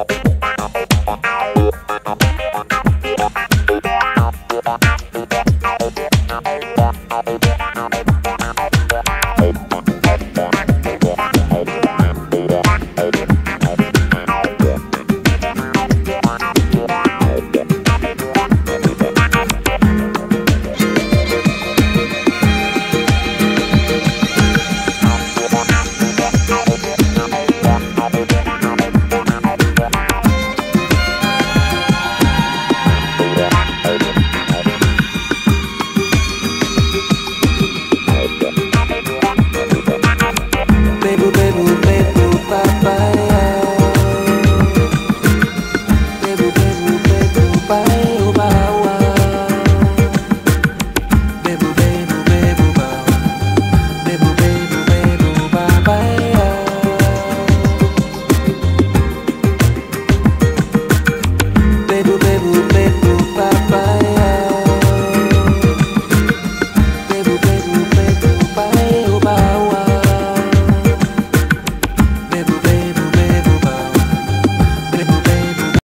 Apple.